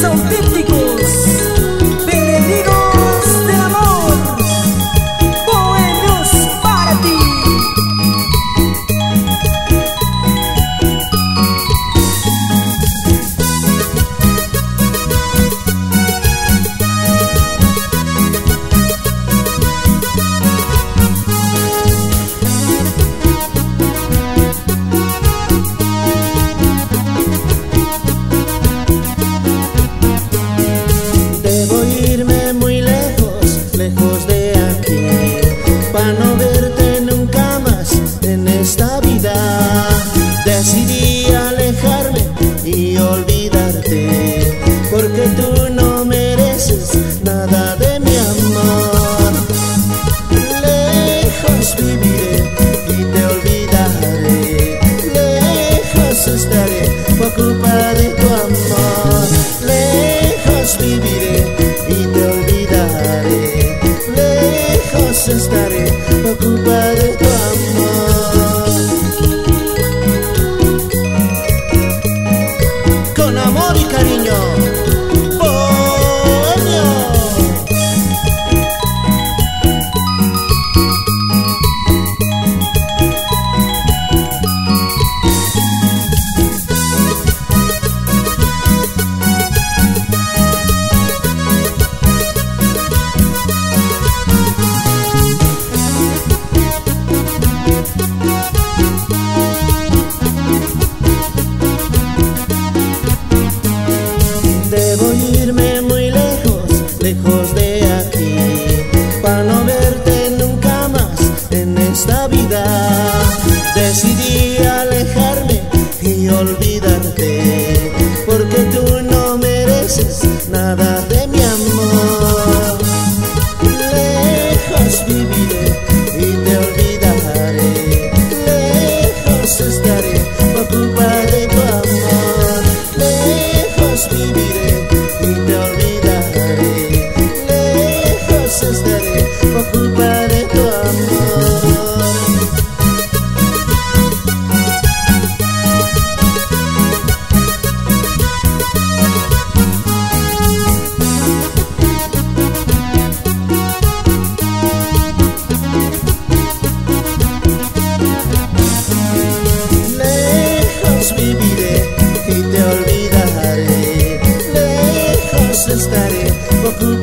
so. lejos de aquí, para no verte nunca más en esta vida. Decidí alejarme y olvidarte, porque tú no mereces nada de mi amor. Lejos viviré y te olvidaré, lejos estaré por culpa estaré ocupada de tu amor. Con amor y cariño. baby. understand it,